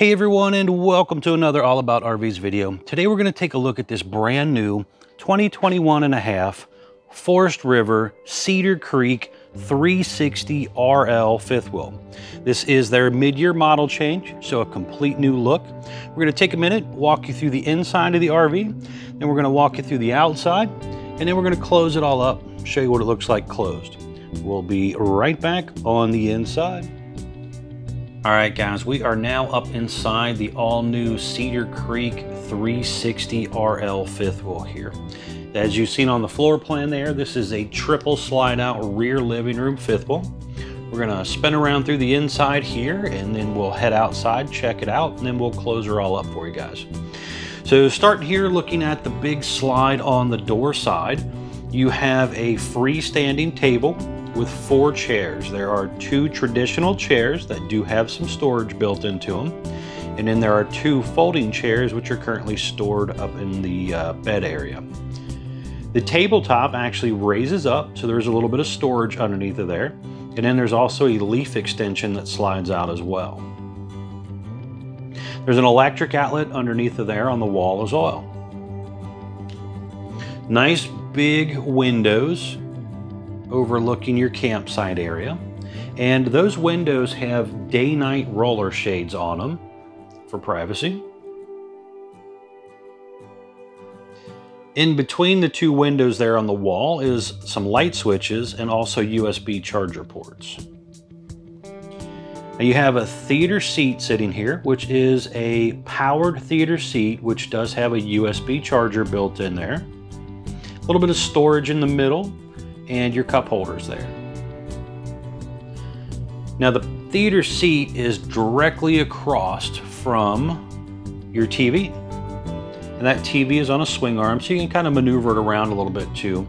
Hey everyone and welcome to another All About RVs video. Today we're going to take a look at this brand new 2021 and a half Forest River Cedar Creek 360 RL fifth wheel. This is their mid-year model change, so a complete new look. We're going to take a minute, walk you through the inside of the RV, then we're going to walk you through the outside, and then we're going to close it all up, show you what it looks like closed. We'll be right back on the inside. All right, guys, we are now up inside the all-new Cedar Creek 360 RL fifth wheel here. As you've seen on the floor plan there, this is a triple slide-out rear living room fifth wheel. We're gonna spin around through the inside here, and then we'll head outside, check it out, and then we'll close her all up for you guys. So starting here, looking at the big slide on the door side, you have a freestanding table with four chairs. There are two traditional chairs that do have some storage built into them. And then there are two folding chairs which are currently stored up in the uh, bed area. The tabletop actually raises up, so there's a little bit of storage underneath of there. And then there's also a leaf extension that slides out as well. There's an electric outlet underneath of there on the wall as well. Nice big windows overlooking your campsite area. And those windows have day-night roller shades on them for privacy. In between the two windows there on the wall is some light switches and also USB charger ports. Now you have a theater seat sitting here, which is a powered theater seat, which does have a USB charger built in there. A little bit of storage in the middle, and your cup holders there. Now the theater seat is directly across from your TV. And that TV is on a swing arm, so you can kind of maneuver it around a little bit too.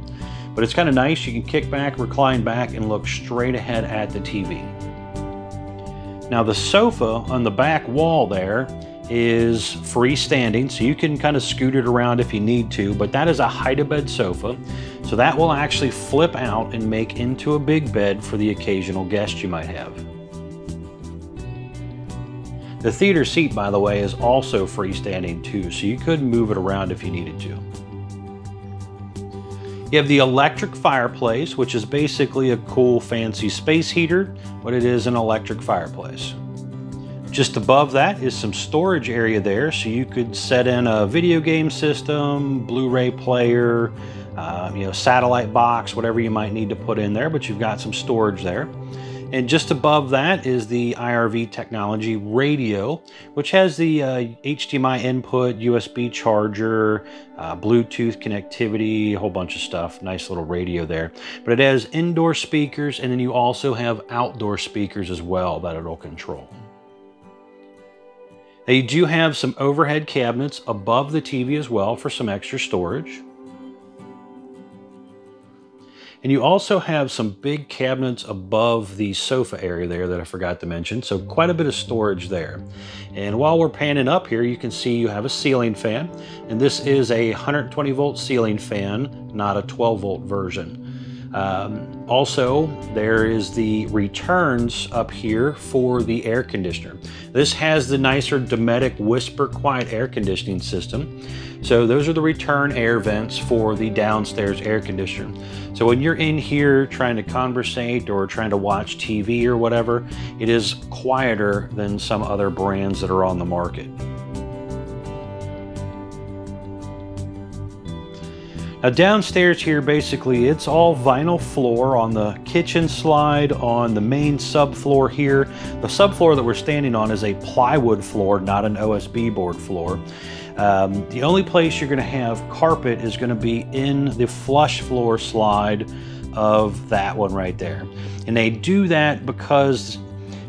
But it's kind of nice, you can kick back, recline back, and look straight ahead at the TV. Now the sofa on the back wall there is freestanding, so you can kind of scoot it around if you need to, but that is a hide-a-bed sofa. So that will actually flip out and make into a big bed for the occasional guest you might have. The theater seat, by the way, is also freestanding too, so you could move it around if you needed to. You have the electric fireplace, which is basically a cool fancy space heater, but it is an electric fireplace. Just above that is some storage area there, so you could set in a video game system, Blu-ray player, uh, you know, satellite box, whatever you might need to put in there, but you've got some storage there. And just above that is the IRV technology radio, which has the uh, HDMI input, USB charger, uh, Bluetooth connectivity, a whole bunch of stuff. Nice little radio there. But it has indoor speakers, and then you also have outdoor speakers as well that it'll control. They do have some overhead cabinets above the TV as well for some extra storage. And you also have some big cabinets above the sofa area there that I forgot to mention. So quite a bit of storage there. And while we're panning up here, you can see you have a ceiling fan. And this is a 120 volt ceiling fan, not a 12 volt version. Um, also, there is the returns up here for the air conditioner. This has the nicer Dometic Whisper Quiet air conditioning system. So those are the return air vents for the downstairs air conditioner. So when you're in here trying to conversate or trying to watch TV or whatever, it is quieter than some other brands that are on the market. Now downstairs here, basically, it's all vinyl floor on the kitchen slide, on the main subfloor here. The subfloor that we're standing on is a plywood floor, not an OSB board floor. Um, the only place you're gonna have carpet is gonna be in the flush floor slide of that one right there. And they do that because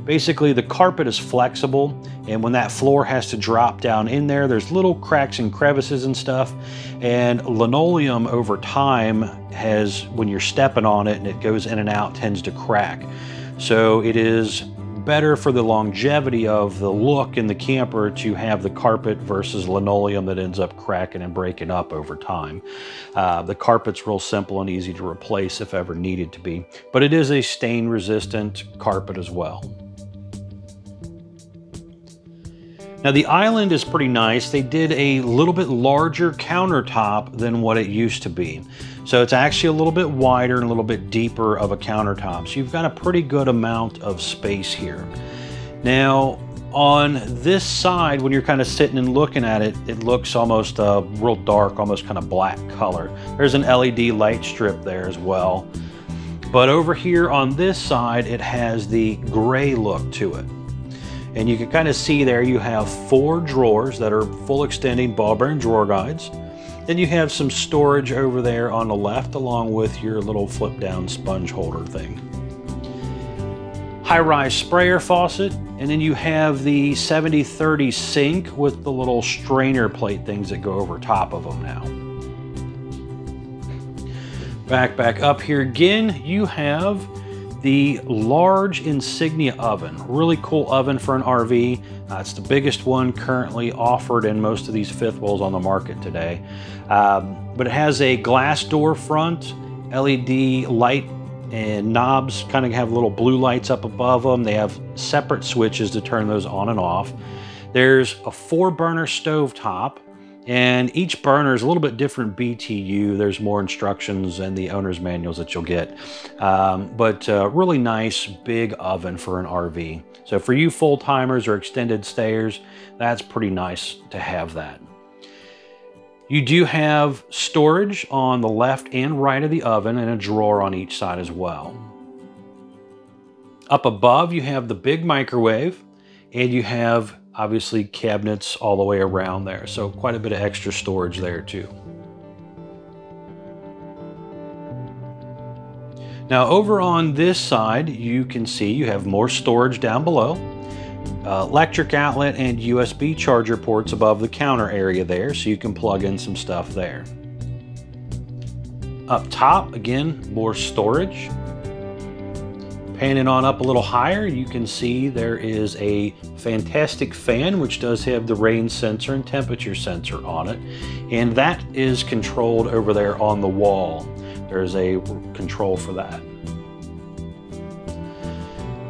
basically the carpet is flexible and when that floor has to drop down in there, there's little cracks and crevices and stuff. And linoleum over time has, when you're stepping on it and it goes in and out, tends to crack. So it is better for the longevity of the look in the camper to have the carpet versus linoleum that ends up cracking and breaking up over time. Uh, the carpet's real simple and easy to replace if ever needed to be, but it is a stain resistant carpet as well. Now the island is pretty nice. They did a little bit larger countertop than what it used to be. So it's actually a little bit wider and a little bit deeper of a countertop. So you've got a pretty good amount of space here. Now, on this side, when you're kind of sitting and looking at it, it looks almost uh, real dark, almost kind of black color. There's an LED light strip there as well. But over here on this side, it has the gray look to it. And you can kind of see there you have four drawers that are full extending ball bearing drawer guides. Then you have some storage over there on the left along with your little flip down sponge holder thing. High-rise sprayer faucet, and then you have the 70-30 sink with the little strainer plate things that go over top of them now. Back, back up here again, you have the large Insignia oven. Really cool oven for an RV. Uh, it's the biggest one currently offered in most of these fifth wheels on the market today. Um, but it has a glass door front, LED light and knobs kind of have little blue lights up above them. They have separate switches to turn those on and off. There's a four burner stove top and each burner is a little bit different BTU. There's more instructions and the owner's manuals that you'll get. Um, but uh, really nice big oven for an RV. So for you full timers or extended stayers, that's pretty nice to have that. You do have storage on the left and right of the oven and a drawer on each side as well. Up above, you have the big microwave and you have obviously cabinets all the way around there. So quite a bit of extra storage there too. Now over on this side, you can see you have more storage down below. Uh, electric outlet and USB charger ports above the counter area there, so you can plug in some stuff there. Up top, again, more storage. Panning on up a little higher, you can see there is a fantastic fan, which does have the rain sensor and temperature sensor on it. And that is controlled over there on the wall. There's a control for that.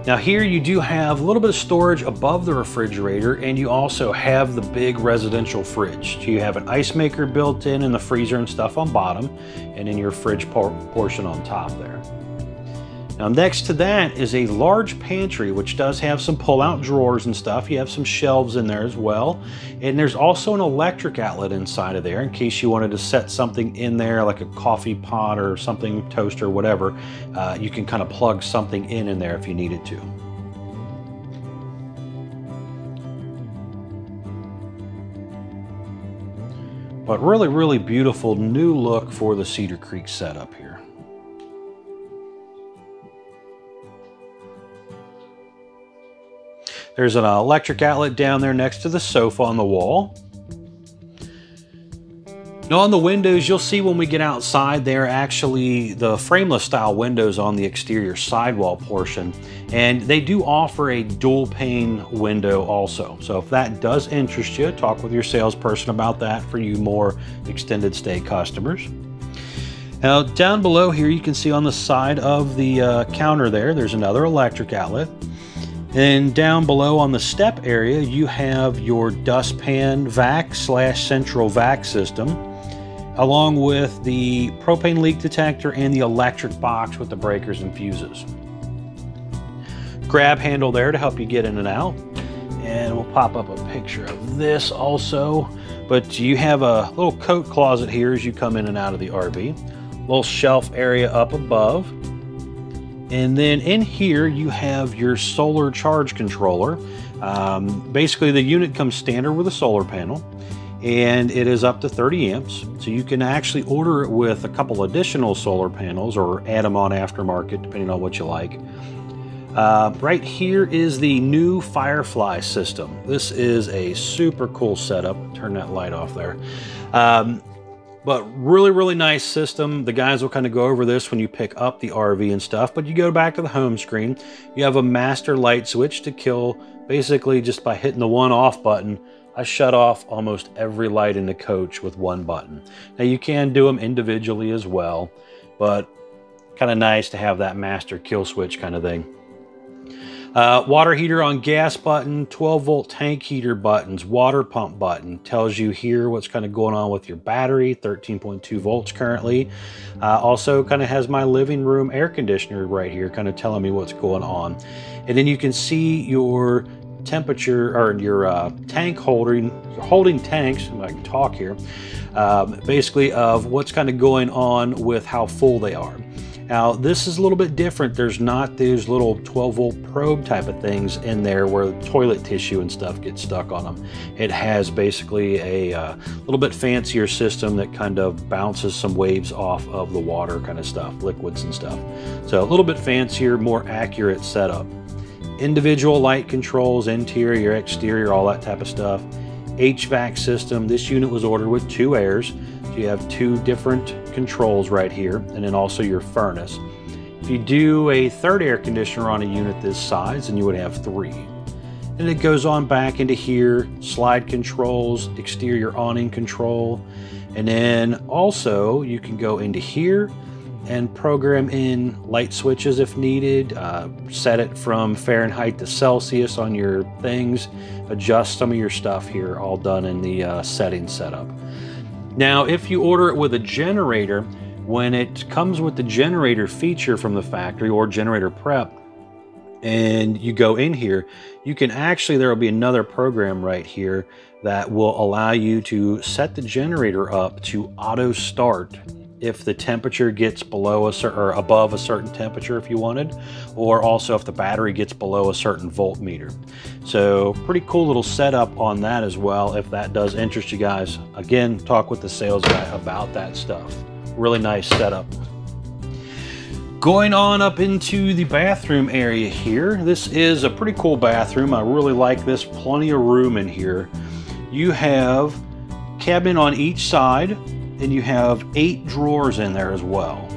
Now here you do have a little bit of storage above the refrigerator and you also have the big residential fridge. So you have an ice maker built in and the freezer and stuff on bottom and then your fridge por portion on top there. Now next to that is a large pantry which does have some pull-out drawers and stuff. You have some shelves in there as well. And there's also an electric outlet inside of there in case you wanted to set something in there like a coffee pot or something, toaster, or whatever. Uh, you can kind of plug something in in there if you needed to. But really, really beautiful new look for the Cedar Creek setup here. There's an electric outlet down there next to the sofa on the wall. Now on the windows, you'll see when we get outside, they're actually the frameless style windows on the exterior sidewall portion. And they do offer a dual pane window also. So if that does interest you, talk with your salesperson about that for you more extended stay customers. Now down below here, you can see on the side of the uh, counter there, there's another electric outlet. And down below on the step area, you have your dustpan vac slash central vac system, along with the propane leak detector and the electric box with the breakers and fuses. Grab handle there to help you get in and out. And we'll pop up a picture of this also. But you have a little coat closet here as you come in and out of the RV. Little shelf area up above and then in here, you have your solar charge controller. Um, basically, the unit comes standard with a solar panel and it is up to 30 amps. So you can actually order it with a couple additional solar panels or add them on aftermarket, depending on what you like. Uh, right here is the new Firefly system. This is a super cool setup. Turn that light off there. Um, but really, really nice system. The guys will kind of go over this when you pick up the RV and stuff. But you go back to the home screen. You have a master light switch to kill basically just by hitting the one off button. I shut off almost every light in the coach with one button. Now you can do them individually as well, but kind of nice to have that master kill switch kind of thing. Uh, water heater on gas button, 12 volt tank heater buttons, water pump button tells you here what's kind of going on with your battery, 13.2 volts currently. Uh, also kind of has my living room air conditioner right here, kind of telling me what's going on. And then you can see your temperature or your uh, tank holding holding tanks I can talk here um, basically of what's kind of going on with how full they are now this is a little bit different. There's not these little 12 volt probe type of things in there where toilet tissue and stuff gets stuck on them it has basically a uh, little bit fancier system that kind of bounces some waves off of the water kind of stuff liquids and stuff. So a little bit fancier more accurate setup. Individual light controls, interior, exterior, all that type of stuff. HVAC system. This unit was ordered with two airs. So you have two different controls right here, and then also your furnace. If you do a third air conditioner on a unit this size, then you would have three. And it goes on back into here, slide controls, exterior awning control, and then also you can go into here and program in light switches if needed, uh, set it from Fahrenheit to Celsius on your things, adjust some of your stuff here, all done in the uh, settings setup. Now, if you order it with a generator, when it comes with the generator feature from the factory or generator prep, and you go in here, you can actually, there will be another program right here that will allow you to set the generator up to auto start if the temperature gets below a certain or above a certain temperature if you wanted, or also if the battery gets below a certain voltmeter. So pretty cool little setup on that as well if that does interest you guys. Again, talk with the sales guy about that stuff. Really nice setup. Going on up into the bathroom area here. This is a pretty cool bathroom. I really like this. Plenty of room in here. You have cabin on each side and you have eight drawers in there as well.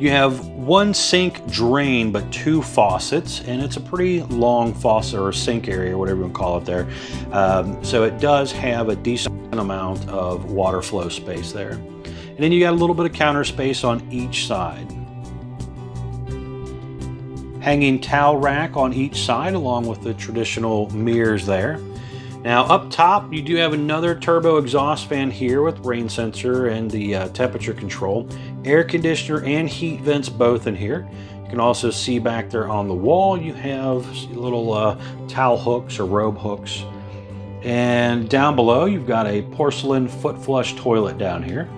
You have one sink drain, but two faucets, and it's a pretty long faucet or sink area, whatever you call it there. Um, so it does have a decent amount of water flow space there. And then you got a little bit of counter space on each side. Hanging towel rack on each side along with the traditional mirrors there. Now up top, you do have another turbo exhaust fan here with rain sensor and the uh, temperature control. Air conditioner and heat vents both in here. You can also see back there on the wall, you have little uh, towel hooks or robe hooks. And down below, you've got a porcelain foot flush toilet down here.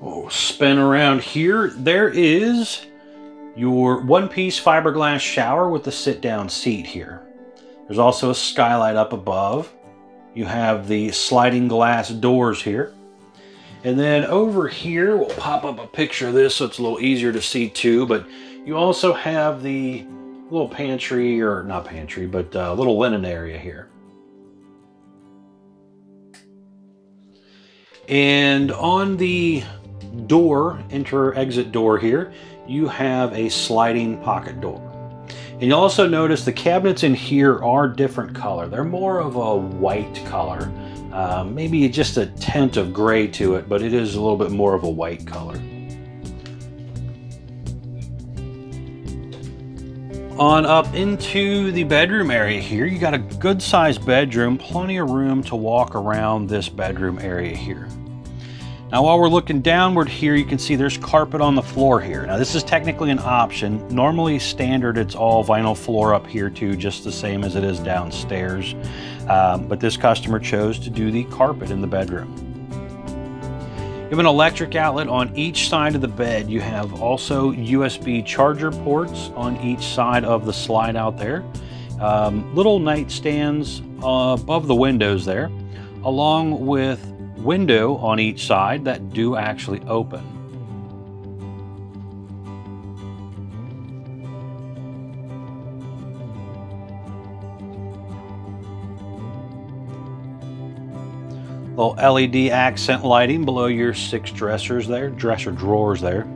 Oh, spin around here. There is your one-piece fiberglass shower with the sit-down seat here. There's also a skylight up above. You have the sliding glass doors here. And then over here, we'll pop up a picture of this so it's a little easier to see too, but you also have the little pantry, or not pantry, but a uh, little linen area here. And on the door, enter exit door here, you have a sliding pocket door. And you'll also notice the cabinets in here are different color. They're more of a white color. Um, maybe just a tint of gray to it, but it is a little bit more of a white color. On up into the bedroom area here, you got a good sized bedroom, plenty of room to walk around this bedroom area here. Now while we're looking downward here, you can see there's carpet on the floor here. Now this is technically an option. Normally standard, it's all vinyl floor up here too, just the same as it is downstairs. Um, but this customer chose to do the carpet in the bedroom. You have an electric outlet on each side of the bed. You have also USB charger ports on each side of the slide out there. Um, little nightstands uh, above the windows there, along with window on each side that do actually open. Little LED accent lighting below your six dressers there, dresser drawers there.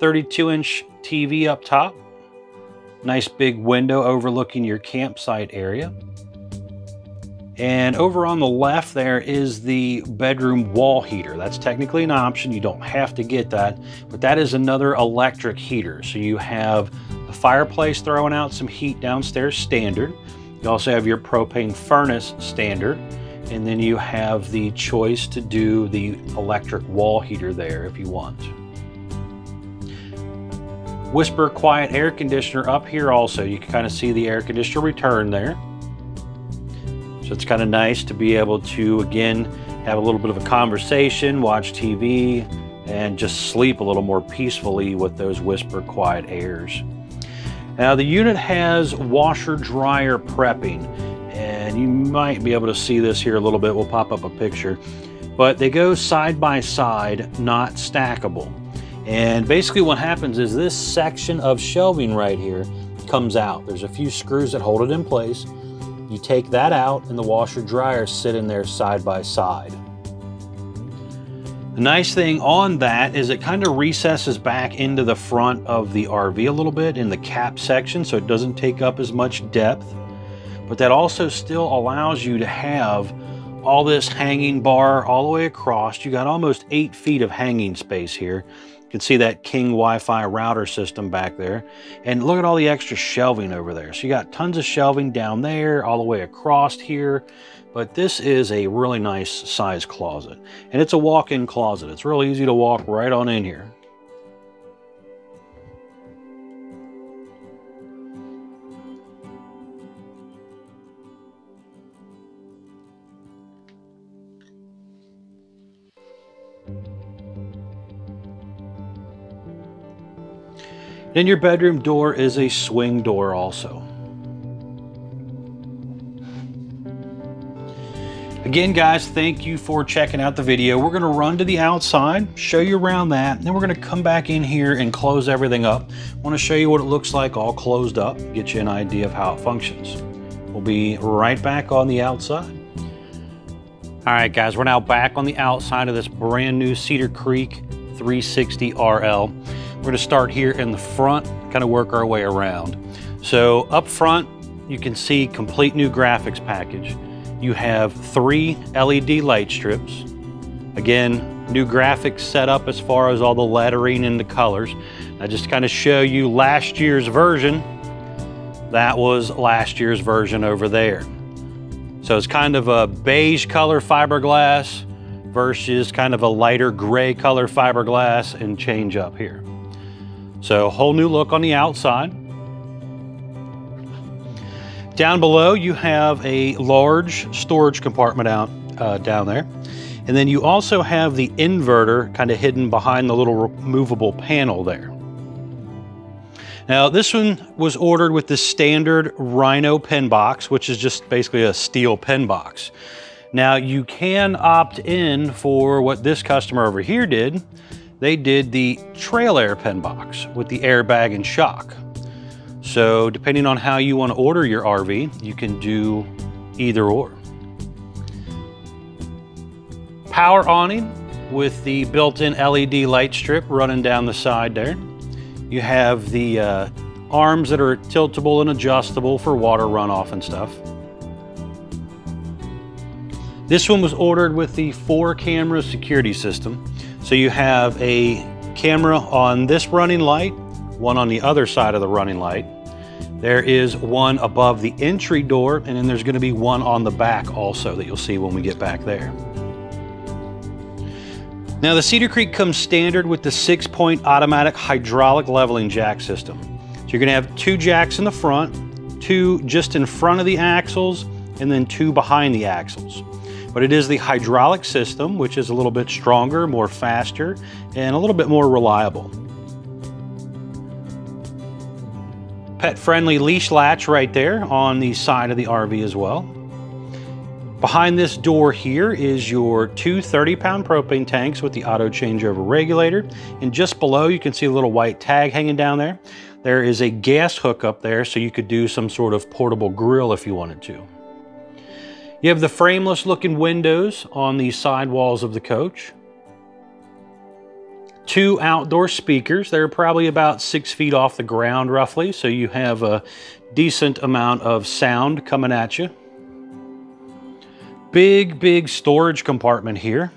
32 inch TV up top. Nice big window overlooking your campsite area. And over on the left there is the bedroom wall heater. That's technically an option. You don't have to get that, but that is another electric heater. So you have the fireplace throwing out some heat downstairs standard. You also have your propane furnace standard. And then you have the choice to do the electric wall heater there if you want. Whisper quiet air conditioner up here also. You can kind of see the air conditioner return there. So it's kind of nice to be able to, again, have a little bit of a conversation, watch TV, and just sleep a little more peacefully with those whisper quiet airs. Now the unit has washer dryer prepping and you might be able to see this here a little bit. We'll pop up a picture, but they go side by side, not stackable. And basically what happens is this section of shelving right here comes out. There's a few screws that hold it in place you take that out and the washer dryer sit in there side by side. The nice thing on that is it kind of recesses back into the front of the RV a little bit in the cap section so it doesn't take up as much depth. But that also still allows you to have all this hanging bar all the way across. You got almost eight feet of hanging space here. You can see that King Wi-Fi router system back there. And look at all the extra shelving over there. So you got tons of shelving down there, all the way across here. But this is a really nice size closet. And it's a walk-in closet. It's really easy to walk right on in here. Then your bedroom door is a swing door also. Again, guys, thank you for checking out the video. We're gonna run to the outside, show you around that, then we're gonna come back in here and close everything up. I wanna show you what it looks like all closed up, get you an idea of how it functions. We'll be right back on the outside. All right, guys, we're now back on the outside of this brand new Cedar Creek 360 RL. We're gonna start here in the front, kind of work our way around. So up front, you can see complete new graphics package. You have three LED light strips. Again, new graphics set up as far as all the lettering and the colors. I just kind of show you last year's version. That was last year's version over there. So it's kind of a beige color fiberglass versus kind of a lighter gray color fiberglass and change up here. So a whole new look on the outside. Down below, you have a large storage compartment out uh, down there. And then you also have the inverter kind of hidden behind the little removable panel there. Now this one was ordered with the standard Rhino pen box, which is just basically a steel pen box. Now you can opt in for what this customer over here did, they did the TrailAir pen box with the airbag and shock. So depending on how you want to order your RV, you can do either or. Power awning with the built-in LED light strip running down the side there. You have the uh, arms that are tiltable and adjustable for water runoff and stuff. This one was ordered with the four camera security system. So you have a camera on this running light, one on the other side of the running light. There is one above the entry door, and then there's gonna be one on the back also that you'll see when we get back there. Now the Cedar Creek comes standard with the six point automatic hydraulic leveling jack system. So you're gonna have two jacks in the front, two just in front of the axles, and then two behind the axles. But it is the hydraulic system, which is a little bit stronger, more faster, and a little bit more reliable. Pet-friendly leash latch right there on the side of the RV as well. Behind this door here is your two 30-pound propane tanks with the auto changeover regulator. And just below, you can see a little white tag hanging down there. There is a gas hook up there, so you could do some sort of portable grill if you wanted to. You have the frameless looking windows on the side walls of the coach. Two outdoor speakers. They're probably about six feet off the ground roughly, so you have a decent amount of sound coming at you. Big, big storage compartment here.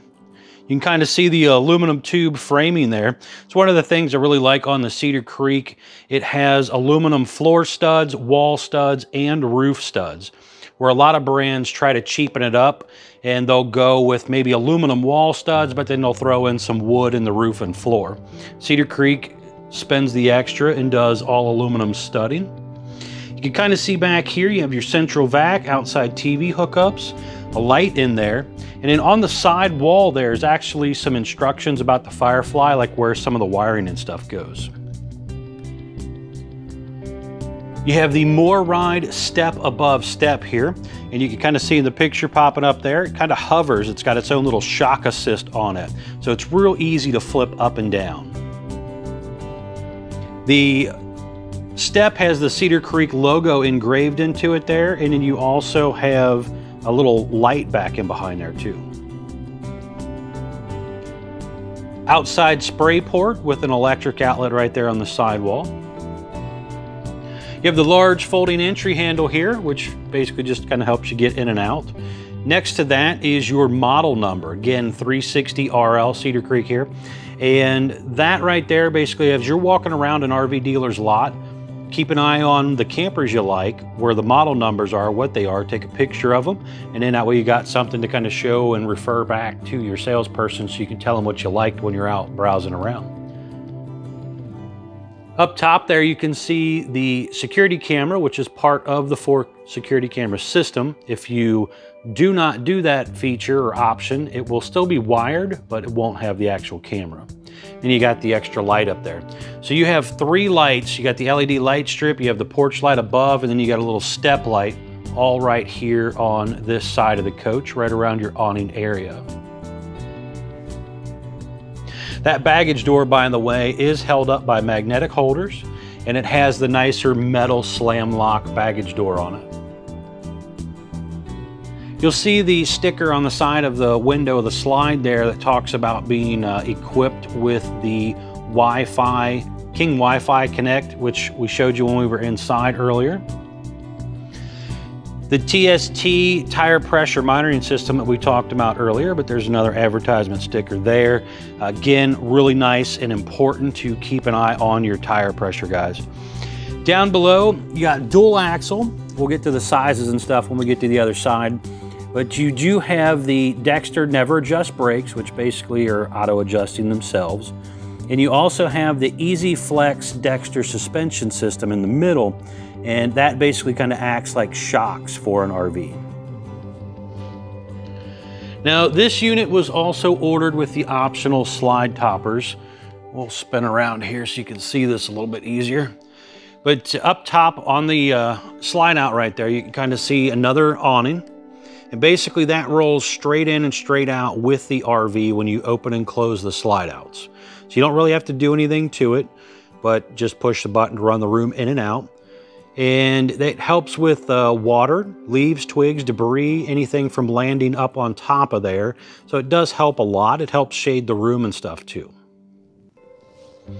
You can kind of see the aluminum tube framing there. It's one of the things I really like on the Cedar Creek. It has aluminum floor studs, wall studs, and roof studs. Where a lot of brands try to cheapen it up and they'll go with maybe aluminum wall studs, but then they'll throw in some wood in the roof and floor. Cedar Creek spends the extra and does all aluminum studding. You can kind of see back here, you have your central vac, outside TV hookups, a light in there, and then on the side wall there's actually some instructions about the Firefly, like where some of the wiring and stuff goes. You have the MORryde step above step here, and you can kind of see in the picture popping up there, it kind of hovers. It's got its own little shock assist on it. So it's real easy to flip up and down. The step has the Cedar Creek logo engraved into it there, and then you also have a little light back in behind there too. Outside spray port with an electric outlet right there on the sidewall. You have the large folding entry handle here, which basically just kind of helps you get in and out. Next to that is your model number. Again, 360 RL Cedar Creek here. And that right there, basically, as you're walking around an RV dealer's lot, Keep an eye on the campers you like, where the model numbers are, what they are, take a picture of them, and then that way you got something to kind of show and refer back to your salesperson so you can tell them what you liked when you're out browsing around. Up top there you can see the security camera, which is part of the Fork security camera system. If you do not do that feature or option, it will still be wired, but it won't have the actual camera. And you got the extra light up there. So you have three lights. You got the LED light strip, you have the porch light above, and then you got a little step light all right here on this side of the coach, right around your awning area. That baggage door, by the way, is held up by magnetic holders, and it has the nicer metal slam lock baggage door on it. You'll see the sticker on the side of the window of the slide there that talks about being uh, equipped with the Wi-Fi, King Wi-Fi Connect, which we showed you when we were inside earlier. The TST tire pressure monitoring system that we talked about earlier, but there's another advertisement sticker there. Again, really nice and important to keep an eye on your tire pressure, guys. Down below, you got dual axle. We'll get to the sizes and stuff when we get to the other side. But you do have the Dexter Nev-R-Adjust brakes, which basically are auto-adjusting themselves. And you also have the E-Z Flex Dexter suspension system in the middle, and that basically kind of acts like shocks for an RV. Now, this unit was also ordered with the optional slide toppers. We'll spin around here so you can see this a little bit easier. But up top on the uh, slide out right there, you can kind of see another awning. And basically that rolls straight in and straight out with the RV when you open and close the slide outs. So you don't really have to do anything to it, but just push the button to run the room in and out. And it helps with uh, water, leaves, twigs, debris, anything from landing up on top of there. So it does help a lot. It helps shade the room and stuff too.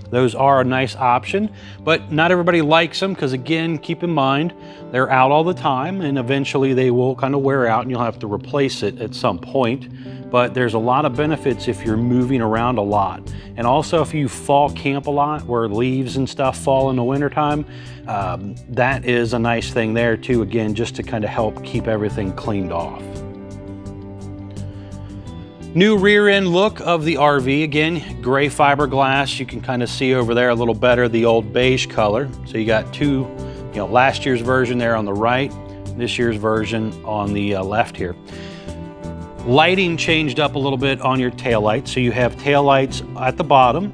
Those are a nice option, but not everybody likes them because again, keep in mind, they're out all the time and eventually they will kind of wear out and you'll have to replace it at some point. But there's a lot of benefits if you're moving around a lot. And also if you fall camp a lot where leaves and stuff fall in the wintertime, um, that is a nice thing there too, again, just to kind of help keep everything cleaned off. New rear end look of the RV. Again, gray fiberglass. You can kind of see over there a little better the old beige color. So you got two, you know, last year's version there on the right, this year's version on the uh, left here. Lighting changed up a little bit on your taillights. So you have taillights at the bottom.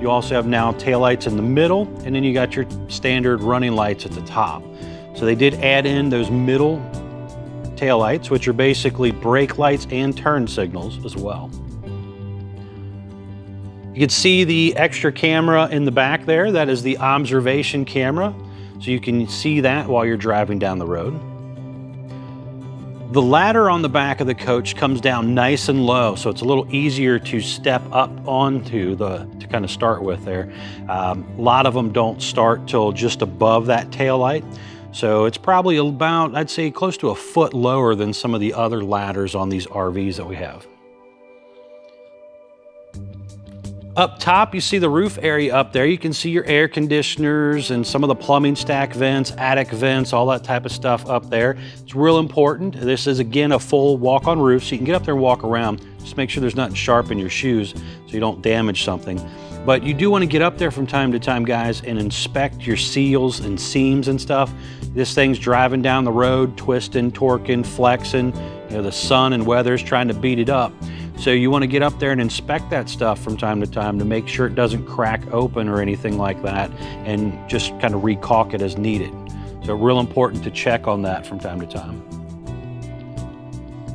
You also have now taillights in the middle, and then you got your standard running lights at the top. So they did add in those middle taillights, which are basically brake lights and turn signals as well. You can see the extra camera in the back there. That is the observation camera. So you can see that while you're driving down the road. The ladder on the back of the coach comes down nice and low, so it's a little easier to step up onto the, to kind of start with there. Um, a lot of them don't start till just above that tail light. So it's probably about, I'd say close to a foot lower than some of the other ladders on these RVs that we have. Up top, you see the roof area up there. You can see your air conditioners and some of the plumbing stack vents, attic vents, all that type of stuff up there. It's real important. This is, again, a full walk-on roof, so you can get up there and walk around. Just make sure there's nothing sharp in your shoes so you don't damage something. But you do want to get up there from time to time, guys, and inspect your seals and seams and stuff. This thing's driving down the road, twisting, torquing, flexing. You know, the sun and weather's trying to beat it up. So you want to get up there and inspect that stuff from time to time to make sure it doesn't crack open or anything like that and just kind of recaulk it as needed. So real important to check on that from time to time.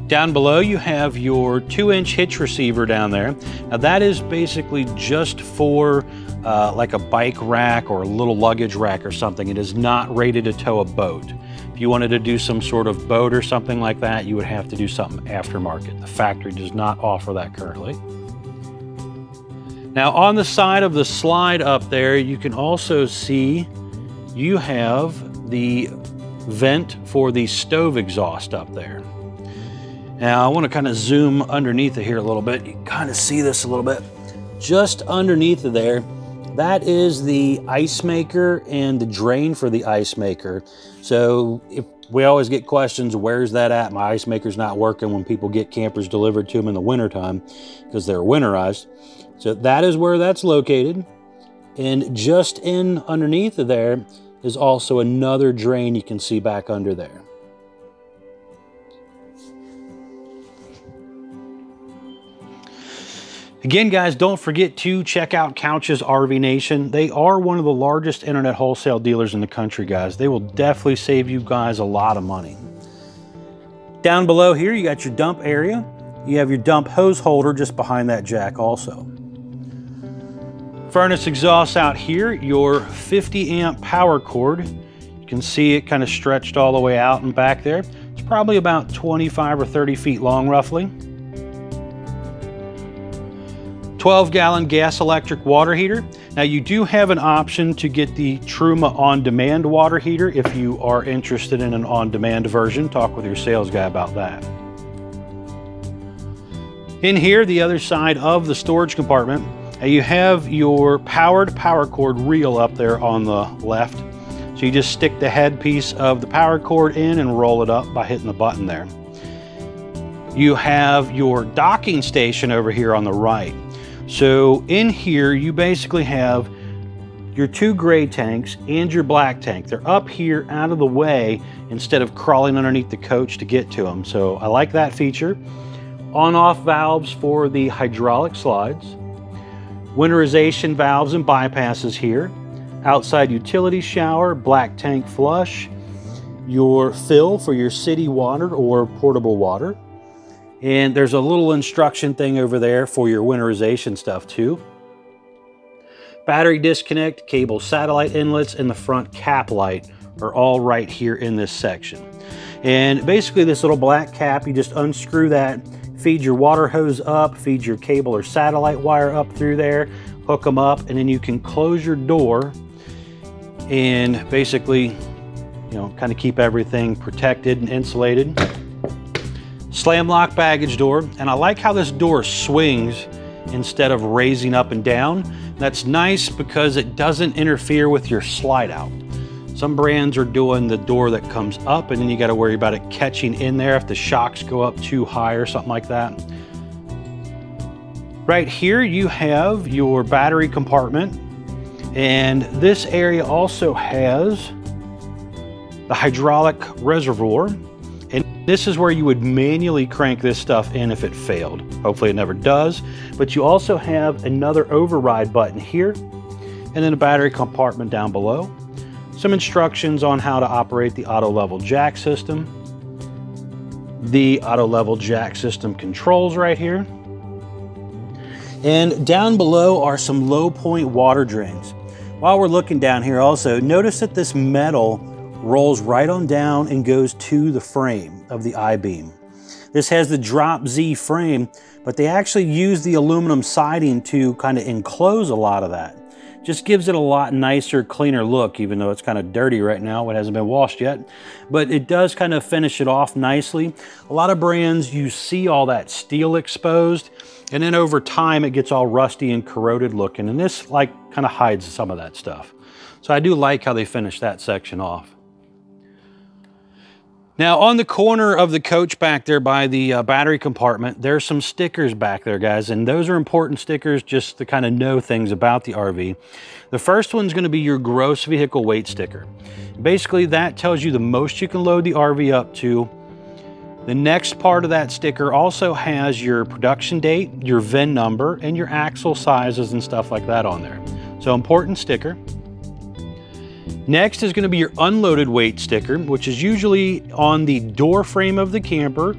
Down below you have your two inch hitch receiver down there. Now that is basically just for uh, like a bike rack or a little luggage rack or something. It is not rated to tow a boat. If you wanted to do some sort of boat or something like that, you would have to do something aftermarket. The factory does not offer that currently. Now on the side of the slide up there, you can also see you have the vent for the stove exhaust up there. Now I want to kind of zoom underneath it here a little bit. You kind of see this a little bit. Just underneath of there, that is the ice maker and the drain for the ice maker. So if we always get questions, where's that at? My ice maker's not working when people get campers delivered to them in the wintertime because they're winterized. So that is where that's located. And just in underneath there is also another drain you can see back under there. Again, guys, don't forget to check out Couch's RV Nation. They are one of the largest internet wholesale dealers in the country, guys. They will definitely save you guys a lot of money. Down below here, you got your dump area. You have your dump hose holder just behind that jack also. Furnace exhaust out here, your 50 amp power cord. You can see it kind of stretched all the way out and back there. It's probably about 25 or 30 feet long roughly. 12 gallon gas electric water heater. Now you do have an option to get the Truma on-demand water heater if you are interested in an on-demand version. Talk with your sales guy about that. In here, the other side of the storage compartment, you have your powered power cord reel up there on the left. So you just stick the headpiece of the power cord in and roll it up by hitting the button there. You have your docking station over here on the right. So in here, you basically have your two gray tanks and your black tank. They're up here out of the way instead of crawling underneath the coach to get to them. So I like that feature. On-off valves for the hydraulic slides. Winterization valves and bypasses here. Outside utility shower, black tank flush. Your fill for your city water or portable water. And there's a little instruction thing over there for your winterization stuff too. Battery disconnect, cable satellite inlets, and the front cap light are all right here in this section. And basically this little black cap, you just unscrew that, feed your water hose up, feed your cable or satellite wire up through there, hook them up, and then you can close your door and basically, you know, kind of keep everything protected and insulated. Slam lock baggage door, and I like how this door swings instead of raising up and down. That's nice because it doesn't interfere with your slide out. Some brands are doing the door that comes up and then you gotta worry about it catching in there if the shocks go up too high or something like that. Right here you have your battery compartment and this area also has the hydraulic reservoir this is where you would manually crank this stuff in if it failed. Hopefully it never does, but you also have another override button here and then a battery compartment down below. Some instructions on how to operate the auto level jack system. The auto level jack system controls right here. And down below are some low point water drains. While we're looking down here also, notice that this metal rolls right on down and goes to the frame of the I-beam. This has the drop Z frame, but they actually use the aluminum siding to kind of enclose a lot of that. Just gives it a lot nicer, cleaner look, even though it's kind of dirty right now. It hasn't been washed yet. But it does kind of finish it off nicely. A lot of brands, you see all that steel exposed. And then over time, it gets all rusty and corroded looking. And this like kind of hides some of that stuff. So I do like how they finish that section off. Now on the corner of the coach back there by the uh, battery compartment, there's some stickers back there, guys. And those are important stickers just to kind of know things about the RV. The first one's gonna be your gross vehicle weight sticker. Basically, that tells you the most you can load the RV up to. The next part of that sticker also has your production date, your VIN number, and your axle sizes and stuff like that on there. So important sticker. Next is going to be your unloaded weight sticker, which is usually on the door frame of the camper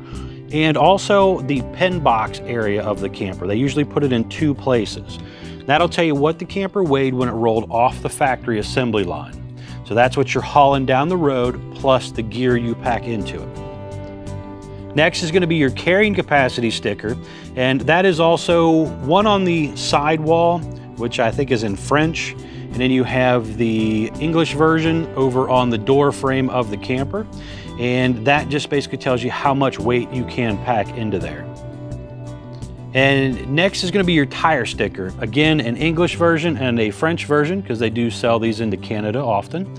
and also the pin box area of the camper. They usually put it in two places. That'll tell you what the camper weighed when it rolled off the factory assembly line. So that's what you're hauling down the road plus the gear you pack into it. Next is going to be your carrying capacity sticker, and that is also one on the sidewall, which I think is in French, and then you have the English version over on the door frame of the camper. And that just basically tells you how much weight you can pack into there. And next is gonna be your tire sticker. Again, an English version and a French version, because they do sell these into Canada often.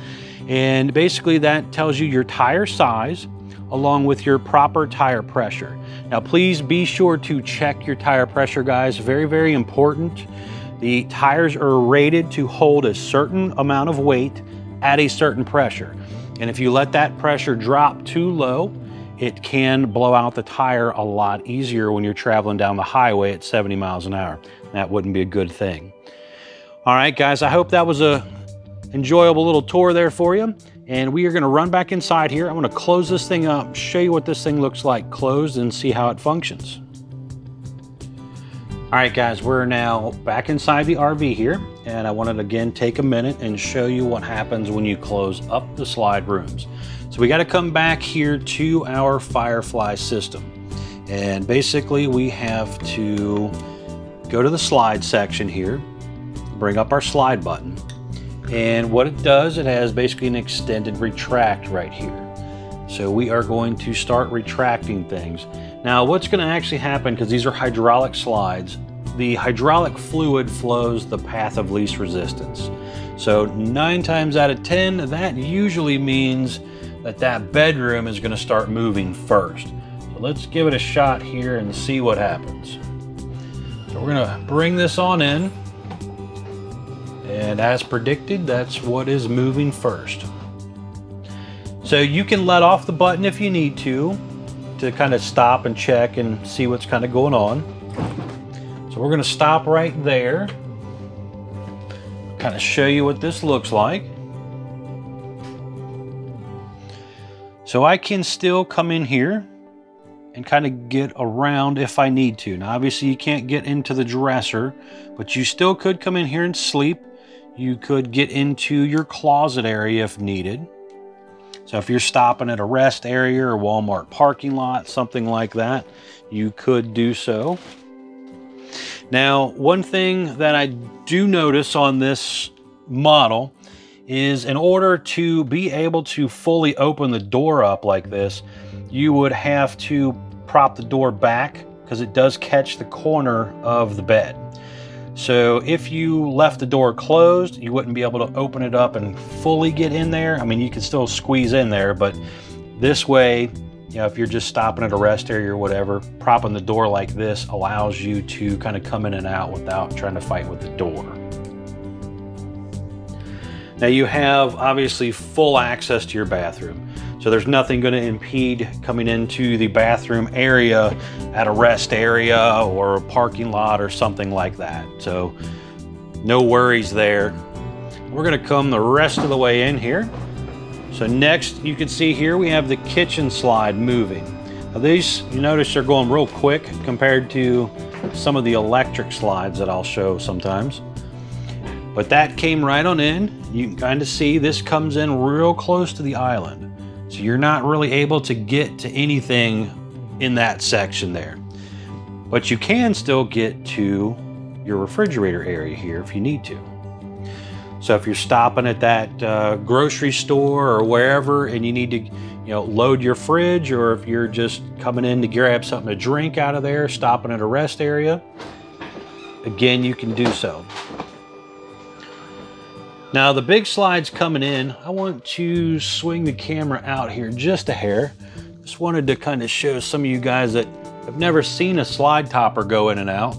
And basically that tells you your tire size, along with your proper tire pressure. Now please be sure to check your tire pressure guys, very, very important. The tires are rated to hold a certain amount of weight at a certain pressure. And if you let that pressure drop too low, it can blow out the tire a lot easier when you're traveling down the highway at 70 miles an hour. That wouldn't be a good thing. All right, guys, I hope that was a enjoyable little tour there for you. And we are gonna run back inside here. I'm gonna close this thing up, show you what this thing looks like closed and see how it functions. All right, guys, we're now back inside the RV here, and I wanted to again take a minute and show you what happens when you close up the slide rooms. So we got to come back here to our Firefly system. And basically we have to go to the slide section here, bring up our slide button. And what it does, it has basically an extended retract right here. So we are going to start retracting things. Now what's going to actually happen, because these are hydraulic slides, the hydraulic fluid flows the path of least resistance. So nine times out of 10, that usually means that that bedroom is going to start moving first. So let's give it a shot here and see what happens. So we're going to bring this on in. And as predicted, that's what is moving first. So you can let off the button if you need to, to kind of stop and check and see what's kind of going on. So we're going to stop right there, kind of show you what this looks like. So I can still come in here and kind of get around if I need to. Now obviously you can't get into the dresser, but you still could come in here and sleep. You could get into your closet area if needed. So if you're stopping at a rest area or Walmart parking lot, something like that, you could do so. Now, one thing that I do notice on this model is in order to be able to fully open the door up like this, you would have to prop the door back because it does catch the corner of the bed. So if you left the door closed, you wouldn't be able to open it up and fully get in there. I mean, you can still squeeze in there, but this way, you know, if you're just stopping at a rest area or whatever, propping the door like this allows you to kind of come in and out without trying to fight with the door. Now you have obviously full access to your bathroom. So there's nothing going to impede coming into the bathroom area at a rest area or a parking lot or something like that. So no worries there. We're going to come the rest of the way in here. So next you can see here we have the kitchen slide moving. Now these, you notice they're going real quick compared to some of the electric slides that I'll show sometimes. But that came right on in. You can kind of see this comes in real close to the island. So you're not really able to get to anything in that section there. But you can still get to your refrigerator area here if you need to. So if you're stopping at that uh, grocery store or wherever and you need to, you know, load your fridge or if you're just coming in to grab something to drink out of there, stopping at a rest area, again, you can do so. Now the big slide's coming in. I want to swing the camera out here just a hair. Just wanted to kind of show some of you guys that have never seen a slide topper go in and out.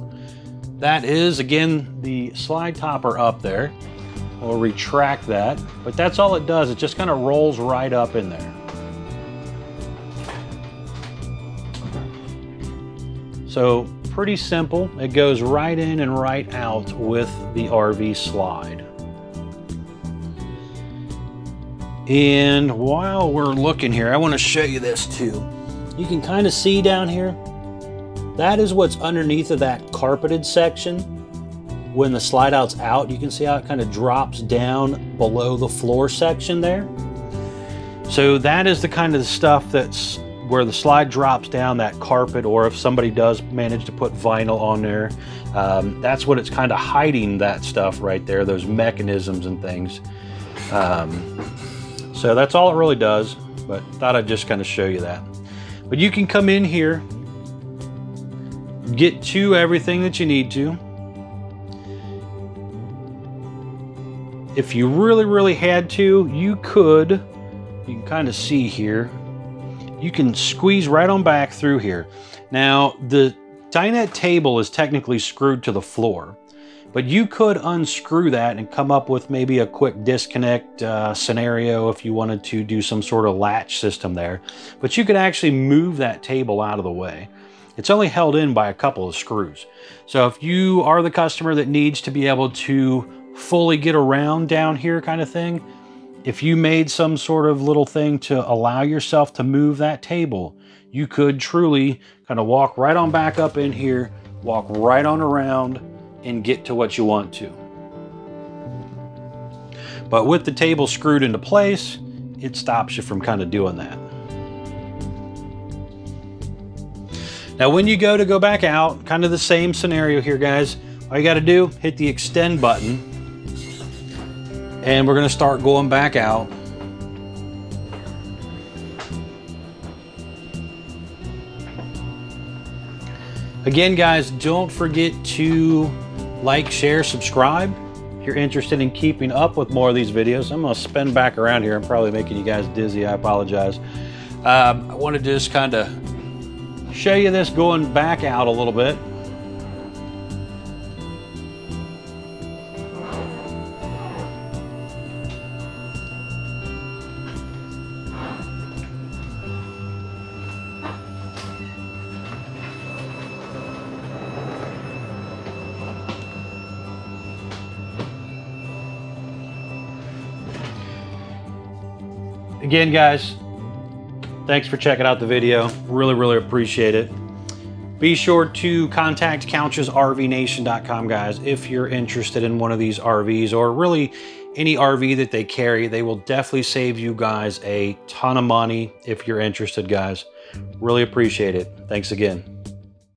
That is, again, the slide topper up there. We'll retract that, but that's all it does. It just kind of rolls right up in there. So pretty simple. It goes right in and right out with the RV slide. And while we're looking here, I want to show you this too. You can kind of see down here, that is what's underneath of that carpeted section. When the slide out's out, you can see how it kind of drops down below the floor section there. So that is the kind of stuff that's where the slide drops down that carpet or if somebody does manage to put vinyl on there, um, that's what it's kind of hiding that stuff right there, those mechanisms and things. Um, so that's all it really does, but thought I'd just kind of show you that. But you can come in here get to everything that you need to. If you really, really had to, you could, you can kind of see here, you can squeeze right on back through here. Now, the dinette table is technically screwed to the floor, but you could unscrew that and come up with maybe a quick disconnect uh, scenario if you wanted to do some sort of latch system there. But you could actually move that table out of the way. It's only held in by a couple of screws. So if you are the customer that needs to be able to fully get around down here kind of thing, if you made some sort of little thing to allow yourself to move that table, you could truly kind of walk right on back up in here, walk right on around and get to what you want to. But with the table screwed into place, it stops you from kind of doing that. Now, when you go to go back out, kind of the same scenario here, guys. All you got to do, hit the extend button, and we're going to start going back out. Again, guys, don't forget to like, share, subscribe. If you're interested in keeping up with more of these videos, I'm to spin back around here. I'm probably making you guys dizzy. I apologize. Um, I want to just kind of show you this going back out a little bit. Again, guys, Thanks for checking out the video. Really, really appreciate it. Be sure to contact CouchsRVNation.com, guys, if you're interested in one of these RVs or really any RV that they carry. They will definitely save you guys a ton of money if you're interested, guys. Really appreciate it. Thanks again.